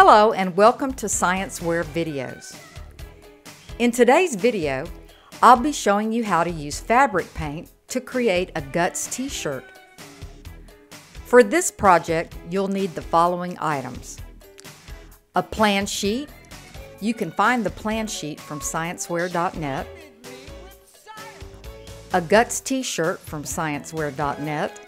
Hello and welcome to ScienceWear Videos. In today's video, I'll be showing you how to use fabric paint to create a Guts t-shirt. For this project, you'll need the following items. A plan sheet. You can find the plan sheet from sciencewear.net. A Guts t-shirt from sciencewear.net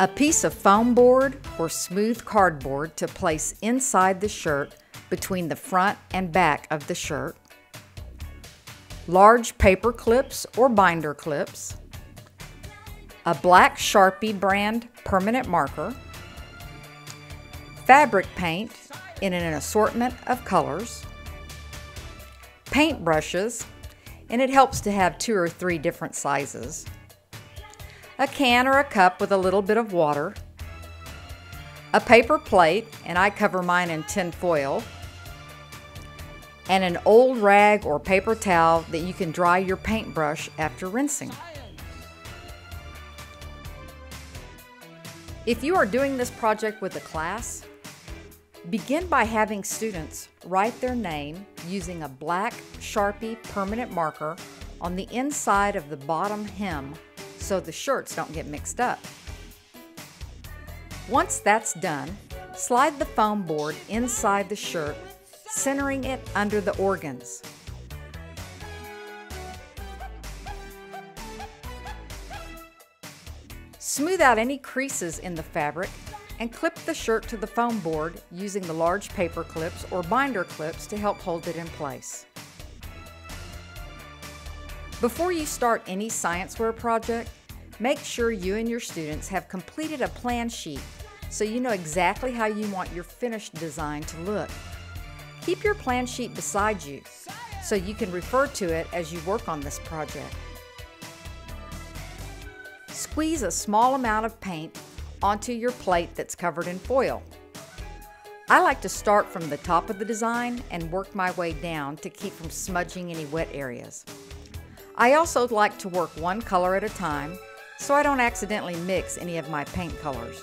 a piece of foam board or smooth cardboard to place inside the shirt between the front and back of the shirt, large paper clips or binder clips, a black Sharpie brand permanent marker, fabric paint in an assortment of colors, paint brushes, and it helps to have two or three different sizes, a can or a cup with a little bit of water, a paper plate, and I cover mine in tin foil, and an old rag or paper towel that you can dry your paintbrush after rinsing. If you are doing this project with a class, begin by having students write their name using a black Sharpie permanent marker on the inside of the bottom hem so the shirts don't get mixed up. Once that's done, slide the foam board inside the shirt, centering it under the organs. Smooth out any creases in the fabric and clip the shirt to the foam board using the large paper clips or binder clips to help hold it in place. Before you start any ScienceWear project, make sure you and your students have completed a plan sheet so you know exactly how you want your finished design to look. Keep your plan sheet beside you so you can refer to it as you work on this project. Squeeze a small amount of paint onto your plate that's covered in foil. I like to start from the top of the design and work my way down to keep from smudging any wet areas. I also like to work one color at a time so I don't accidentally mix any of my paint colors.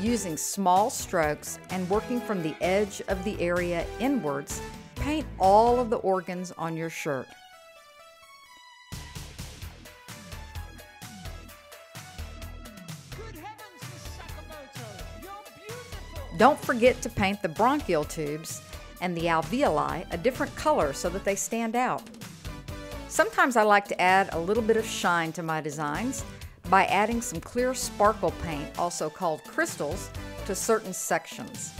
Using small strokes and working from the edge of the area inwards, paint all of the organs on your shirt. Don't forget to paint the bronchial tubes and the alveoli a different color so that they stand out. Sometimes I like to add a little bit of shine to my designs by adding some clear sparkle paint, also called crystals, to certain sections.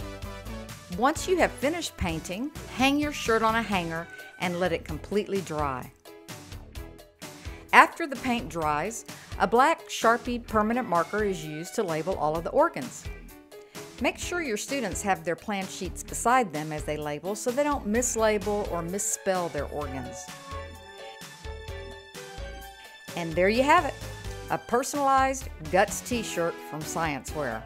Once you have finished painting, hang your shirt on a hanger and let it completely dry. After the paint dries, a black Sharpie permanent marker is used to label all of the organs. Make sure your students have their plan sheets beside them as they label so they don't mislabel or misspell their organs. And there you have it, a personalized Guts t-shirt from ScienceWear.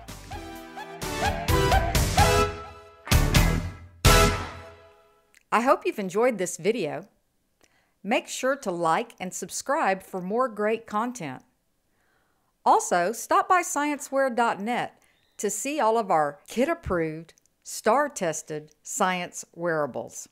I hope you've enjoyed this video. Make sure to like and subscribe for more great content. Also, stop by sciencewear.net to see all of our kid-approved, star-tested science wearables.